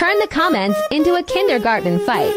Turn the comments into a kindergarten fight.